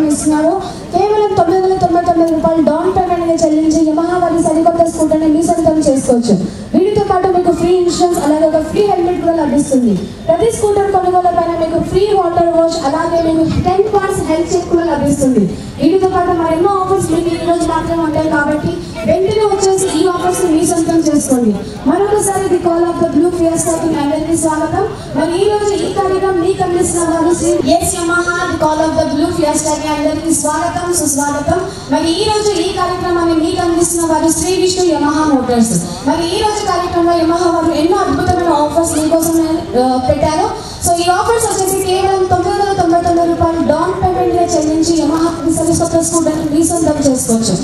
మాత్రం ఇస్తున్నారు కేవలం తొమ్మిది వందల తొంభై తొమ్మిది రూపాయలు డౌన్ పేమెంట్గా చెల్లించి యమహా వారి సరికొత్త స్కూటర్ని మీ సొంతం చేసుకోవచ్చు. వీటితో పాటు మీకు ఫ్రీ ఇన్సూరెన్స్ అలాగే ఒక ఫ్రీ హెల్మెట్ కూడా లభిస్తుంది. ప్రతి స్కూటర్ కొనుగోలు పైన మీకు ఫ్రీ వాటర్ వాష్ అలాగే మీకు టెన్ పాయింట్స్ హెల్త్ చెక్ కూడా లభిస్తుంది. వీటితో పాటు మరెన్నో ఆఫర్స్ మీకు ఈ రోజు మాత్రమే ఉంటాయి కాబట్టి వెంటనే ఆఫర్స్ మీ సొంతం చేసుకోండి. మరొకసారి the call of the blue fears మీ అందరికీ స్వాగతం. మరి ఈ రోజు ఈ కార్యక్రమం మీకు అందిస్తున్న వారు Shri S Yamaha the call of the blue fears మీ అందరికీ స్వాగతం సుస్వాగతం. మరి ఈ రోజు ఈ కార్యక్రమాన్ని మీకు అందిస్తున్న వారు శ్రీ విష్ణు యమహా మోటార్స్ మరి ఈ రోజు కార్యక్రమంలో యమహా వారు ఎన్నో అద్భుతమైన ఆఫర్స్ మీకోసం పెట్టారు. సో ఈ ఆఫర్స్ వచ్చేసి కేవలం తొమ్మిది వందల తొంభై తొమ్మిది రూపాయలు డౌన్ పేమెంట్గా చెల్లించి యమహా సరికొత్త స్టూడెంట్ మీ సొంతం చేసుకోవచ్చు.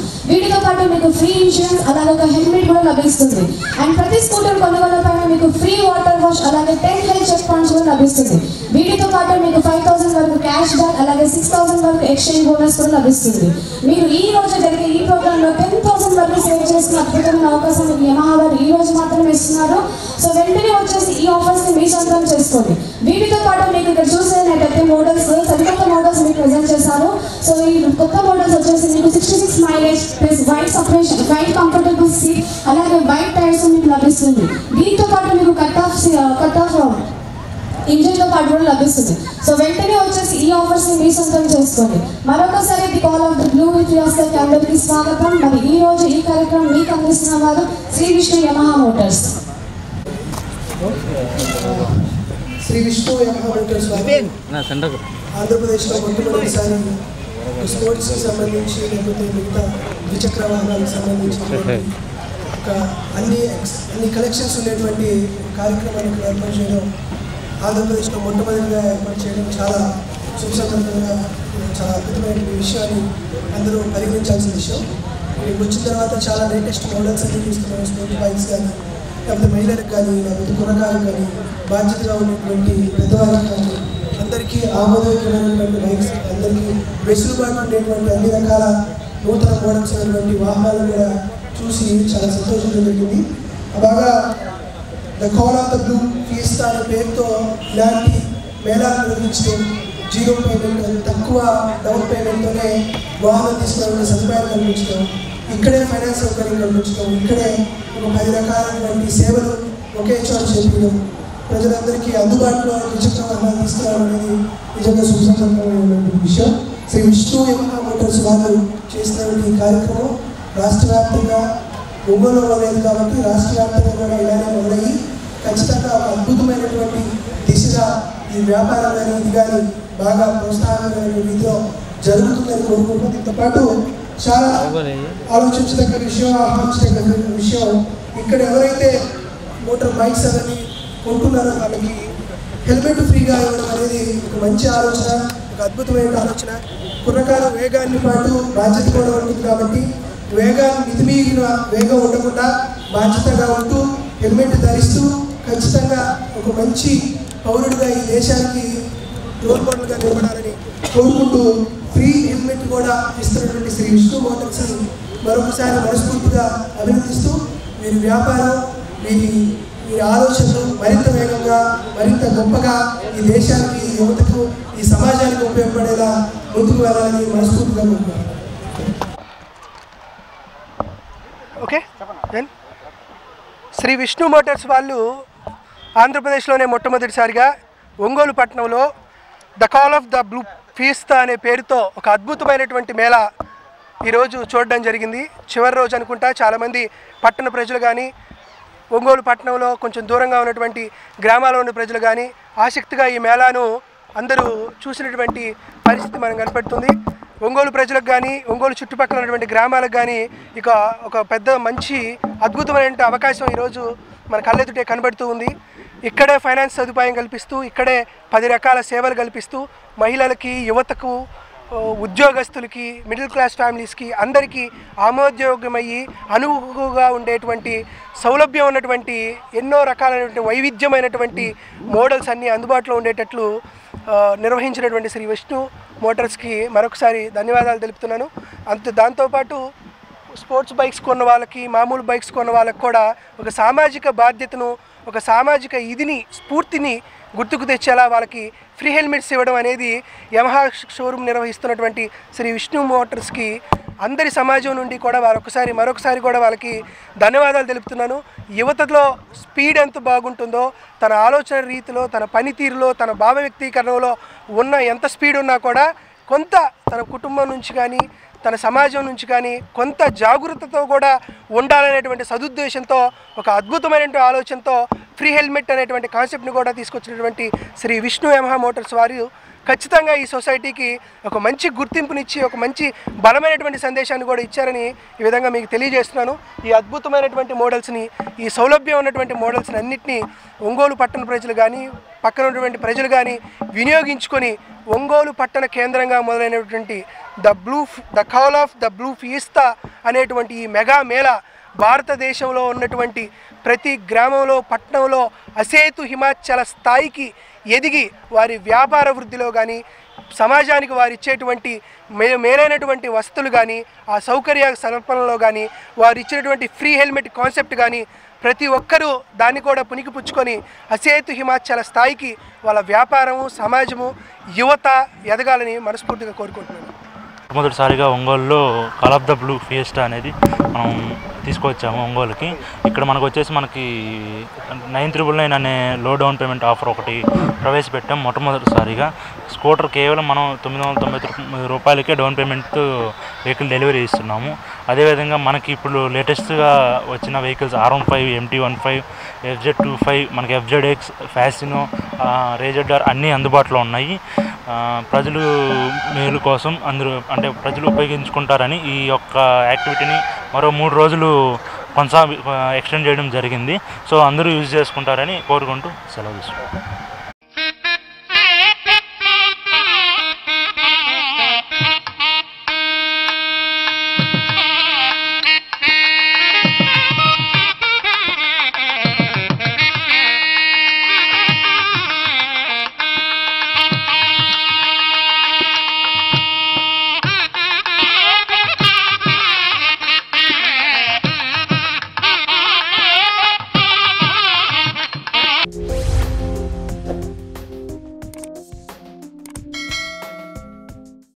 మీకు ఫ్రీ ఇన్సూరెన్స్ అలాగే ఒక హెల్మెట్ కూడా లభిస్తుంది. అండ్ ప్రతి స్కూటర్ కొనుగోలు పైన మీకు ఫ్రీ వాటర్ వాష్ అలాగే టెన్ హెల్త్ చెక్ పాయింట్స్ కూడా లభిస్తుంది. వీటితో పాటు మీకు ఫైవ్ థౌసండ్ వరకు క్యాష్ బ్యాక్ అలాగే సిక్స్ థౌసండ్ వరకు ఎక్స్చేంజ్ బోనస్ కూడా లభిస్తుంది. మీరు ఈ రోజు జరిగే ఈ ప్రోగ్రామ్లో టెన్ థౌసండ్ వరకు సేవ్ చేసిన అద్భుతమైన అవకాశం మీకు యమహా వారు ఈ రోజు మాత్రమే ఇస్తున్నారు. సో వెంటనే వచ్చేసి ఈ ఆఫర్స్ని మీ సొంతం చేసుకోండి. వీటితో పాటు మీకు ఇక్కడ చూసేటట్టయితే మోడల్స్ సరికొత్త మోడల్స్ మీకు ప్రజెంట్ చేశారు. సో ఈ కొత్త మోడల్స్ వచ్చేసి మీకు సిక్స్టీ సిక్స్ మైలేజ్ కూడా లభిస్తుంది. సో వెంటనే వచ్చేసి ఈ ఆఫర్స్ని మీ సొంతం చేసుకోండి. మరొకసారి the call of the blue విత్కి అందరికీ స్వాగతం. మరి ఈ రోజు ఈ కార్యక్రమం మీకు అందిస్తున్న వారు Shri Vishnu Yamaha Motors. Shri Vishnu Yamaha Motors ఆంధ్రప్రదేశ్లో మొట్టమొదటిసారి స్పోర్ట్స్కి సంబంధించి లేకపోతే మిగతా ద్విచక్ర వాహనాలకు సంబంధించినటువంటి ఒక అన్ని ఎక్స్- అన్ని కలెక్షన్స్ ఉండేటువంటి కార్యక్రమాన్ని ఇక్కడ ఏర్పాటు చేయడం ఆంధ్రప్రదేశ్లో మొట్టమొదటిగా ఏర్పాటు చేయడం చాలా శుభసందర్భంగా చాలా అద్భుతమైన విషయాన్ని అందరూ పరిగణించాల్సిన విషయం. ఇక్కడికి వచ్చిన తర్వాత చాలా లేటెస్ట్ మోడల్స్ అన్ని తీసుకున్నాం. స్పోర్ట్స్ బైక్స్ కానీ లేకపోతే మహిళలకు కానీ లేకపోతే కురకాలకు కానీ బాధ్యతగా ఉన్నటువంటి పెద్దవారికి కానీ అందరికీ ఆమోదయోగ్యమైనటువంటి బైక్స్ అందరికీ వెసులుబాటు ఉండేటువంటి అన్ని రకాల నూతన మోడల్స్ అయినటువంటి వాహనాలు కూడా చూసి చాలా సంతోషంగా జరిగింది బాగా the call of the blue fiesta అనే పేరుతో ఇలాంటి మేళాలు నిర్వహించడం జీరో పేమెంట్ తక్కువ డౌన్ పేమెంట్తోనే వాహనం తీసుకునే సదుపాయాలు కల్పించడం ఇక్కడే ఫైనాన్స్ సౌకర్యం కల్పించడం ఇక్కడే ఒక పది రకాలైనటువంటి సేవలు ఒకే చోట చేపించడం ప్రజలందరికీ అందుబాటులో ద్విచక్ర వాహనాలు తీసుకురావడం అనేది నిజంగా సుసంపన్నమైనటువంటి విషయం. శ్రీ విష్ణు యమహా మోటార్స్ వారు చేసినటువంటి ఈ కార్యక్రమం రాష్ట్ర వ్యాప్తంగా ఒంగోలులో లేదు కాబట్టి రాష్ట్ర వ్యాప్తంగా కూడా ఇలానే మొదలయ్యి ఖచ్చితంగా ఒక అద్భుతమైనటువంటి దిశగా ఈ వ్యాపారం కానీ ఇది కానీ బాగా ప్రోత్సాహకమైన రీతిలో జరుగుతుందని కోరుకుంటూ దీంతో పాటు చాలా ఆలోచించదగ్గ విషయం ఆహ్వానించదగ్గ విషయం ఇక్కడ ఎవరైతే మోటార్ బైక్స్ అవన్నీ కొంటున్నారో వాళ్ళకి హెల్మెట్ ఫ్రీగా ఇవ్వడం అనేది ఒక మంచి ఆలోచన ఒక అద్భుతమైన ఆలోచన. కుర్రకాల వేగాన్ని పాటు బాధ్యత కూడా ఉంటుంది కాబట్టి వేగాన్ని మితిమీగిన వేగం ఉండకుండా బాధ్యతగా ఉంటూ హెల్మెట్ ధరిస్తూ ఖచ్చితంగా ఒక మంచి పౌరుడిగా ఈ దేశానికి రోల్ మోడల్గా నిలబడాలని కోరుకుంటూ ఫ్రీ హెల్మెట్ కూడా ఇస్తున్నటువంటి శ్రీ విష్ణు మోటార్స్ మరొకసారి మనస్ఫూర్తిగా అభినందిస్తూ వీరి వ్యాపారం వీరి వీరి ఆలోచనలు మరింత వేగంగా మరింత గొప్పగా ఈ దేశానికి యువతకు ఈ సమాజానికి ఉపయోగపడేలా ముందుకు వెళ్ళాలని మనస్ఫూర్తిగా కోరుకుంటున్నాను. Okay? Then Shri Vishnu Motors వాళ్ళు ఆంధ్రప్రదేశ్లోనే మొట్టమొదటిసారిగా ఒంగోలు పట్టణంలో the call of the blue fiesta అనే పేరుతో ఒక అద్భుతమైనటువంటి మేళ ఈరోజు చూడడం జరిగింది. చివరి రోజు అనుకుంటా చాలామంది పట్టణ ప్రజలు కానీ ఒంగోలు పట్టణంలో కొంచెం దూరంగా ఉన్నటువంటి గ్రామాల్లో ఉన్న ప్రజలు కానీ ఆసక్తిగా ఈ మేళాను అందరూ చూసినటువంటి పరిస్థితి మనం కనపడుతుంది. ఒంగోలు ప్రజలకు కానీ ఒంగోలు చుట్టుపక్కల ఉన్నటువంటి గ్రామాలకు కానీ ఇక ఒక పెద్ద మంచి అద్భుతమైన అవకాశం ఈరోజు మన కళ్ళెదుటే కనబడుతూ ఉంది. ఇక్కడే ఫైనాన్స్ సదుపాయం కల్పిస్తూ ఇక్కడే పది రకాల సేవలు కల్పిస్తూ మహిళలకి యువతకు ఉద్యోగస్తులకి మిడిల్ క్లాస్ ఫ్యామిలీస్కి అందరికీ ఆమోద్యోగమయ్యి అనువుగా ఉండేటువంటి సౌలభ్యం ఉన్నటువంటి ఎన్నో రకాలైనటువంటి వైవిధ్యమైనటువంటి మోడల్స్ అన్నీ అందుబాటులో ఉండేటట్లు నిర్వహించినటువంటి శ్రీ విష్ణు మోటార్స్కి మరొకసారి ధన్యవాదాలు తెలుపుతున్నాను. అంత దాంతోపాటు స్పోర్ట్స్ బైక్స్ కొన్న వాళ్ళకి మామూలు బైక్స్ కొన్న వాళ్ళకి కూడా ఒక సామాజిక బాధ్యతను ఒక సామాజిక ఇదిని స్ఫూర్తిని గుర్తుకు తెచ్చేలా వాళ్ళకి ఫ్రీ హెల్మెట్స్ ఇవ్వడం అనేది యమహా షోరూమ్ నిర్వహిస్తున్నటువంటి శ్రీ విష్ణు మోటార్స్కి అందరి సమాజం నుండి కూడా వారొకసారి మరొకసారి కూడా వాళ్ళకి ధన్యవాదాలు తెలుపుతున్నాను. యువతలో స్పీడ్ ఎంత బాగుంటుందో తన ఆలోచన రీతిలో తన పనితీరులో తన భావ వ్యక్తీకరణలో ఉన్న ఎంత స్పీడ్ ఉన్నా కూడా కొంత తన కుటుంబం నుంచి కానీ తన సమాజం నుంచి కానీ కొంత జాగ్రత్తతో కూడా ఉండాలనేటువంటి సదుద్దేశంతో ఒక అద్భుతమైనటువంటి ఆలోచనతో ఫ్రీ హెల్మెట్ అనేటువంటి కాన్సెప్ట్ని కూడా తీసుకొచ్చినటువంటి శ్రీ విష్ణు యమహా మోటార్స్ వారు ఖచ్చితంగా ఈ సొసైటీకి ఒక మంచి గుర్తింపునిచ్చి ఒక మంచి బలమైనటువంటి సందేశాన్ని కూడా ఇచ్చారని ఈ విధంగా మీకు తెలియజేస్తున్నాను. ఈ అద్భుతమైనటువంటి మోడల్స్ని ఈ సౌలభ్యం ఉన్నటువంటి మోడల్స్ని అన్నింటినీ ఒంగోలు పట్టణ ప్రజలు కానీ పక్కన ఉన్నటువంటి ప్రజలు కానీ వినియోగించుకొని ఒంగోలు పట్టణ కేంద్రంగా మొదలైనటువంటి the blue the call of the blue fiesta అనేటువంటి ఈ మెగా మేళా భారతదేశంలో ఉన్నటువంటి ప్రతి గ్రామంలో పట్టణంలో అసేతు హిమాచల స్థాయికి ఎదిగి వారి వ్యాపార వృద్ధిలో కానీ సమాజానికి వారు ఇచ్చేటువంటి మే మేలైనటువంటి వస్తువులు కానీ ఆ సౌకర్య సమర్పణలో కానీ వారు ఇచ్చినటువంటి ఫ్రీ హెల్మెట్ కాన్సెప్ట్ కానీ ప్రతి ఒక్కరూ దాన్ని కూడా పుణికిపుచ్చుకొని అసేతు హిమాచల స్థాయికి వాళ్ళ వ్యాపారము సమాజము యువత ఎదగాలని మనస్ఫూర్తిగా కోరుకుంటున్నాను. మొట్టమొదటిసారిగా ఒంగోలులో call of the blue fiesta అనేది మనం తీసుకొచ్చాము ఒంగోలుకి. ఇక్కడ మనకు వచ్చేసి మనకి నైన్ త్రిబుల్ నైన్ అనే లో డౌన్ పేమెంట్ ఆఫర్ ఒకటి ప్రవేశపెట్టాం మొట్టమొదటిసారిగా. స్కూటర్ కేవలం మనం తొమ్మిది వందల తొంభై తొమ్మిది రూపాయలకే డౌన్ పేమెంట్ వెహికల్ డెలివరీ ఇస్తున్నాము. అదేవిధంగా మనకి ఇప్పుడు లేటెస్ట్గా వచ్చిన vehicles R one five MT one five FZ two five మనకి FZ X Fascino Ray ZR అన్నీ అందుబాటులో ఉన్నాయి. ప్రజలు మేలు కోసం అందరూ అంటే ప్రజలు ఉపయోగించుకుంటారని ఈ యొక్క యాక్టివిటీని మరో మూడు రోజులు కొనసాగి ఎక్స్టెండ్ చేయడం జరిగింది. సో అందరూ యూజ్ చేసుకుంటారని కోరుకుంటూ సెలవు తీసుకుంటాం